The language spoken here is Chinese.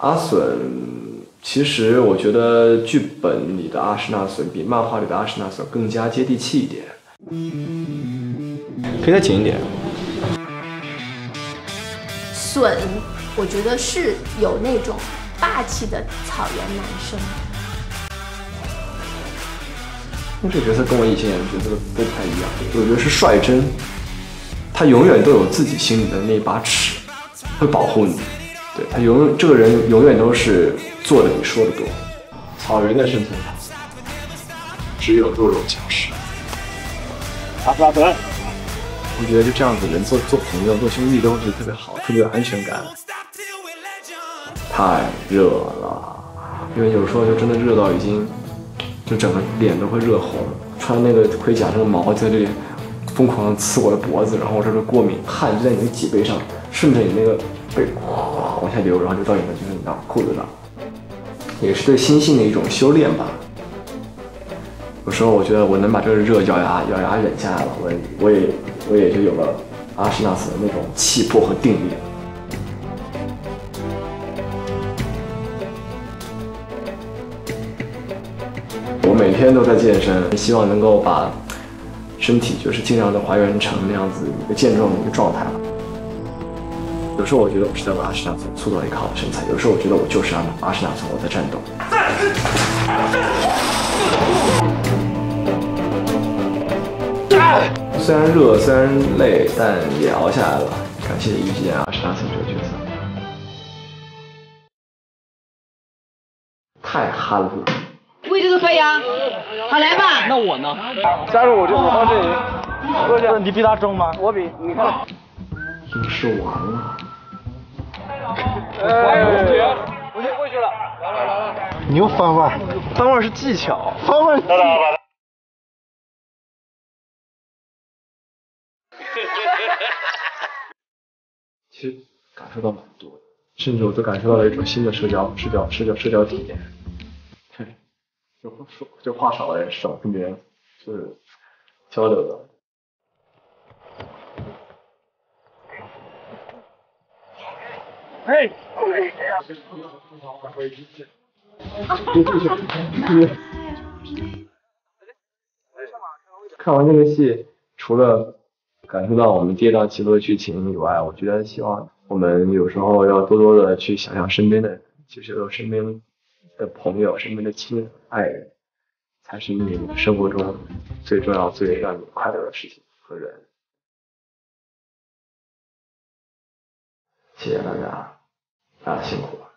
阿笋，其实我觉得剧本里的阿什纳笋比漫画里的阿什纳笋更加接地气一点。可以再紧一点。笋，我觉得是有那种霸气的草原男生。那这个角色跟我以前演的角色都不太一样，我觉得是率真，他永远都有自己心里的那把尺，会保护你。对他永远这个人永远都是做的比说的多。草原的生存法，只有弱肉强食。阿布拉德，我觉得就这样子，人做做朋友、做兄弟都是特别好，特别有安全感。太热了，因为有时候就真的热到已经，就整个脸都会热红。穿那个盔甲，那个毛在这里疯狂的刺我的脖子，然后我这个过敏，汗就在你的脊背上，顺着你那个背哗往下流，然后就到你的就是你的裤子上，也是对心性的一种修炼吧。有时候我觉得我能把这个热咬牙咬牙忍下来了，我我也我也就有了阿什纳斯的那种气魄和定力。我每天都在健身，希望能够把身体就是尽量的还原成那样子一个健壮的一个状态。有时候我觉得我是在为阿什纳斯塑造一个好的身材，有时候我觉得我就是阿阿什纳斯，我在战斗。虽然热，虽然累，但也熬下来了。感谢遇见阿什纳斯这个角色，太憨了。位置是飞扬，好来吧。那我呢？加入我这里。多少你比他重吗？我比，你看。又是完了。哎，我先过去了。来了来了。你又翻腕，翻腕是技巧，翻腕。其实感受到蛮多的，甚至我都感受到了一种新的社交、社交、社交、社交体验。对，就说就话少的人少跟别人就是交流的。嘿。看完这个戏，除了感受到我们跌宕起伏的剧情以外，我觉得希望我们有时候要多多的去想想身边的人，其实有身边的朋友、身边的亲人、爱人，才是你生活中最重要、最让你快乐的事情和人。谢谢大家，大家辛苦了。